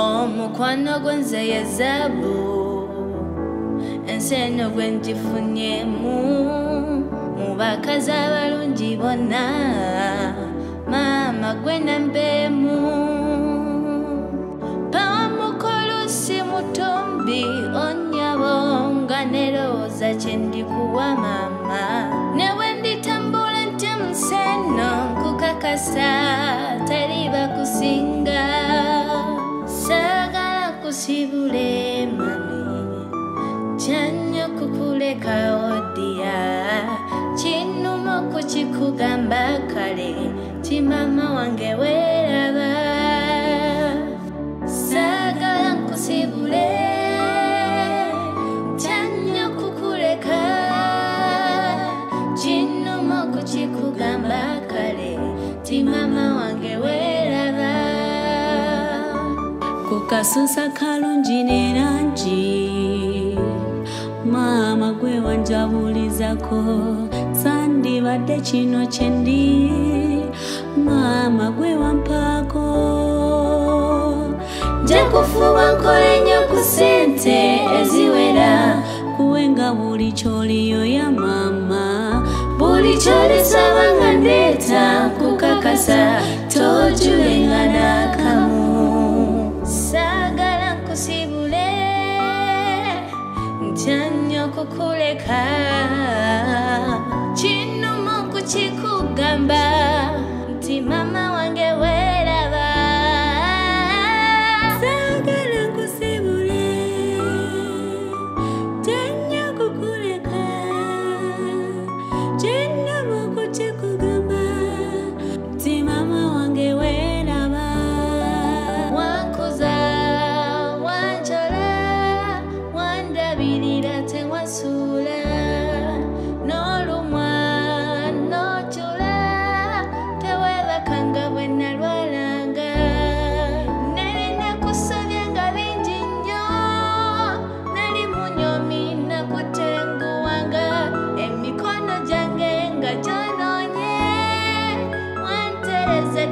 omukwano gwenze ye zaabu ensi eno gwe ngifunyemu mu bakazi abalungi bonna maama gwe nambeemu pamukolusi mutombi onnyabo nga nelowooza kyendikuwa maama possible mami Chanya kukule kao kasunsa kalungi nerangi maama gwe wanjabulizako sandibadde kino kye ndi maama gwe wampaako nja kufuba nkola ennyo ku sente eziwera kuwenga buli kyoliyo ya maama buli kyolisaba nga ndeeta kukakasa tojuli it cuculecar.